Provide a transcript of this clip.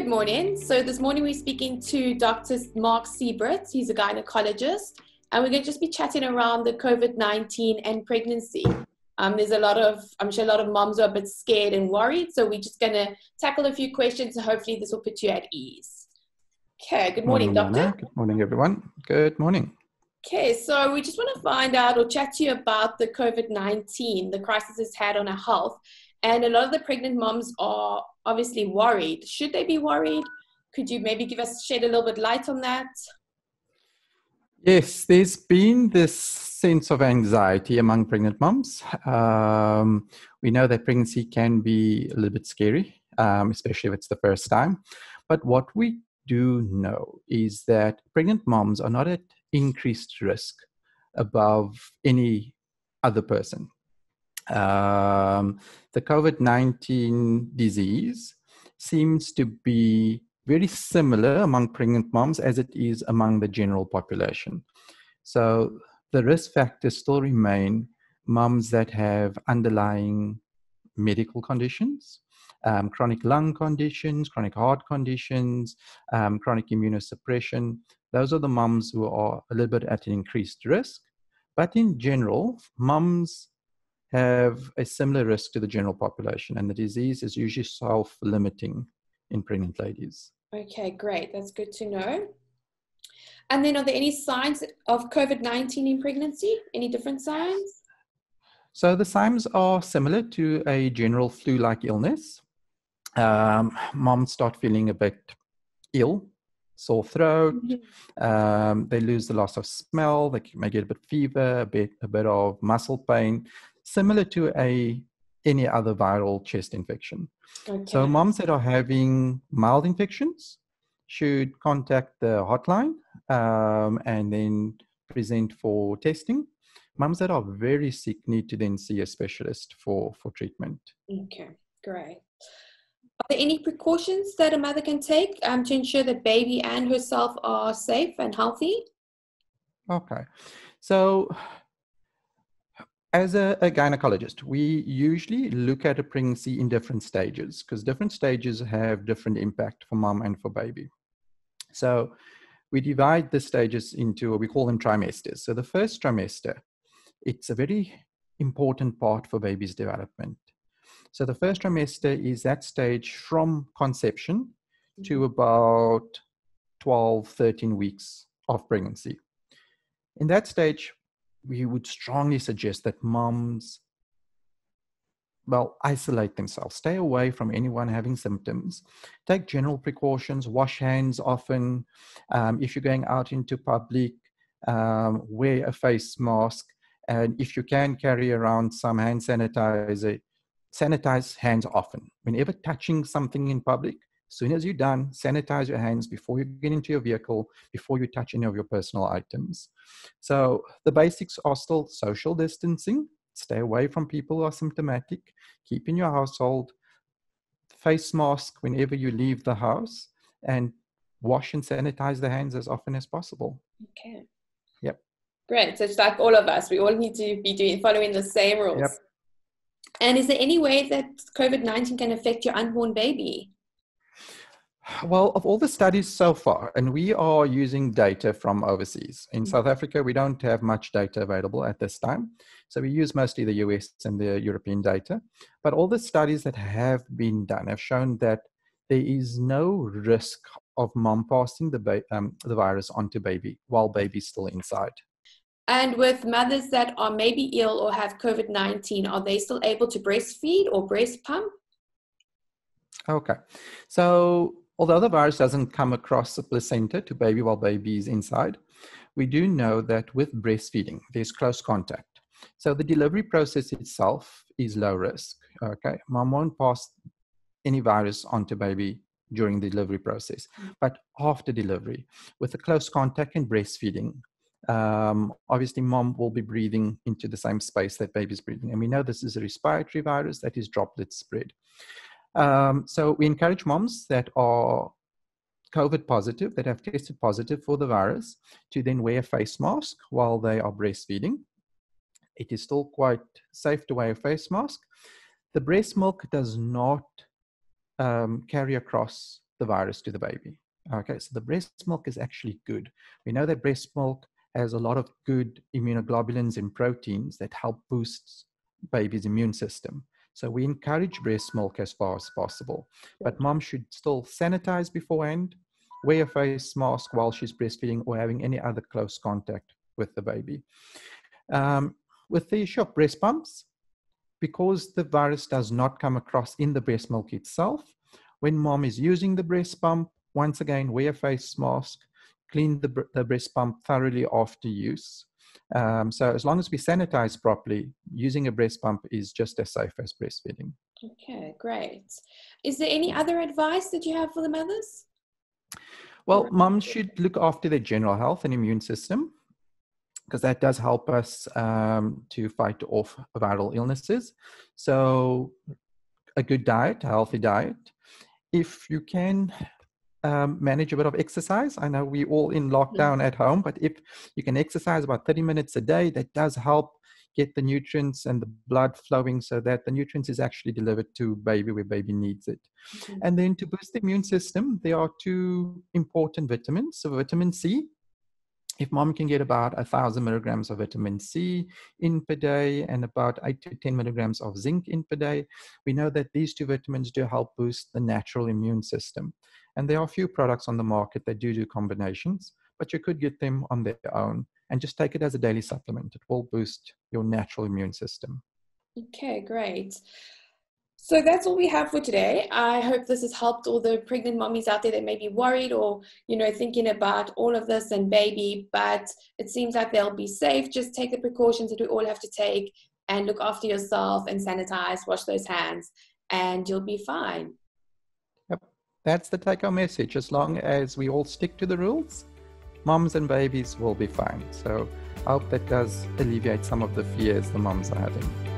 Good morning. So this morning we're speaking to Dr. Mark Sebritz. He's a gynecologist, and we're going to just be chatting around the COVID-19 and pregnancy. Um, there's a lot of, I'm sure a lot of moms are a bit scared and worried. So we're just going to tackle a few questions and hopefully this will put you at ease. Okay, good morning, morning doctor. Anna. Good morning, everyone. Good morning. Okay, so we just want to find out or chat to you about the COVID 19, the crisis it's had on our health. And a lot of the pregnant moms are obviously worried. Should they be worried? Could you maybe give us, shed a little bit light on that? Yes, there's been this sense of anxiety among pregnant moms. Um, we know that pregnancy can be a little bit scary, um, especially if it's the first time. But what we do know is that pregnant moms are not at increased risk above any other person. Um, the COVID 19 disease seems to be very similar among pregnant moms as it is among the general population. So the risk factors still remain moms that have underlying medical conditions, um, chronic lung conditions, chronic heart conditions, um, chronic immunosuppression. Those are the mums who are a little bit at an increased risk. But in general, mums have a similar risk to the general population, and the disease is usually self limiting in pregnant ladies. Okay, great. That's good to know. And then, are there any signs of COVID 19 in pregnancy? Any different signs? So, the signs are similar to a general flu like illness um, moms start feeling a bit ill, sore throat. Mm-hmm. Um, they lose the loss of smell. They may get a bit fever, a bit a bit of muscle pain, similar to a any other viral chest infection. Okay. So moms that are having mild infections should contact the hotline um, and then present for testing. Moms that are very sick need to then see a specialist for for treatment. Okay, great. Are there any precautions that a mother can take um, to ensure that baby and herself are safe and healthy? Okay. So, as a, a, gynecologist, we usually look at a pregnancy in different stages because different stages have different impact for mom and for baby. So, we divide the stages into we call them trimesters. So, the first trimester, it's a very important part for baby's development. So the first trimester is that stage from conception to mm-hmm. about 12, 13 weeks of pregnancy. In that stage, we would strongly suggest that moms, well, isolate themselves, stay away from anyone having symptoms, take general precautions, wash hands often. Um, if you're going out into public, um, wear a face mask. And if you can carry around some hand sanitizer, sanitize hands often. Whenever touching something in public, as soon as you're done, sanitize your hands before you get into your vehicle, before you touch any of your personal items. So the basics are still social distancing, stay away from people who are symptomatic, keep in your household, face mask whenever you leave the house, and wash and sanitize the hands as often as possible. Okay. Yep. Great. So it's like all of us, we all need to be doing following the same rules. Yep. And is there any way that COVID 19 can affect your unborn baby? Well, of all the studies so far, and we are using data from overseas. In mm-hmm. South Africa, we don't have much data available at this time. So we use mostly the US and the European data. But all the studies that have been done have shown that there is no risk of mom passing the, ba- um, the virus onto baby while baby's still inside. And with mothers that are maybe ill or have COVID 19, are they still able to breastfeed or breast pump? Okay. So, although the virus doesn't come across the placenta to baby while baby is inside, we do know that with breastfeeding, there's close contact. So, the delivery process itself is low risk. Okay. Mom won't pass any virus onto baby during the delivery process. Mm. But after delivery, with the close contact and breastfeeding, um, obviously mom will be breathing into the same space that baby's breathing. And we know this is a respiratory virus that is droplet spread. Um, so we encourage moms that are COVID positive, that have tested positive for the virus, to then wear a face mask while they are breastfeeding. It is still quite safe to wear a face mask. The breast milk does not um, carry across the virus to the baby. Okay, so the breast milk is actually good. We know that breast milk has a lot of good immunoglobulins and proteins that help boost baby's immune system. So we encourage breast milk as far as possible. But mom should still sanitize beforehand, wear a face mask while she's breastfeeding or having any other close contact with the baby. Um, with the issue of breast pumps, because the virus does not come across in the breast milk itself, when mom is using the breast pump, once again, wear a face mask, clean the, the breast pump thoroughly after use. Um, so as long as we sanitize properly, using a breast pump is just as safe as breastfeeding. Okay, great. Is there any other advice that you have for the mothers? Well, moms should look after their general health and immune system because that does help us um, to fight off viral illnesses. So, a good diet, a healthy diet. If you can um, manage a bit of exercise, I know we're all in lockdown mm. at home, but if you can exercise about 30 minutes a day, that does help get the nutrients and the blood flowing so that the nutrients is actually delivered to baby where baby needs it. Mm-hmm. And then to boost the immune system, there are two important vitamins. So vitamin C, if mom can get about a thousand milligrams of vitamin C in per day and about eight to 10 milligrams of zinc in per day, we know that these two vitamins do help boost the natural immune system. And there are a few products on the market that do do combinations, but you could get them on their own and just take it as a daily supplement. It will boost your natural immune system. Okay, great. So that's all we have for today. I hope this has helped all the pregnant mommies out there that may be worried or, you know, thinking about all of this and baby, but it seems like they'll be safe. Just take the precautions that we all have to take and look after yourself and sanitize, wash those hands, and you'll be fine. Yep. That's the take home message. As long as we all stick to the rules, moms and babies will be fine. So I hope that does alleviate some of the fears the moms are having.